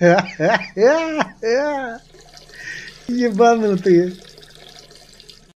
Ебанутые.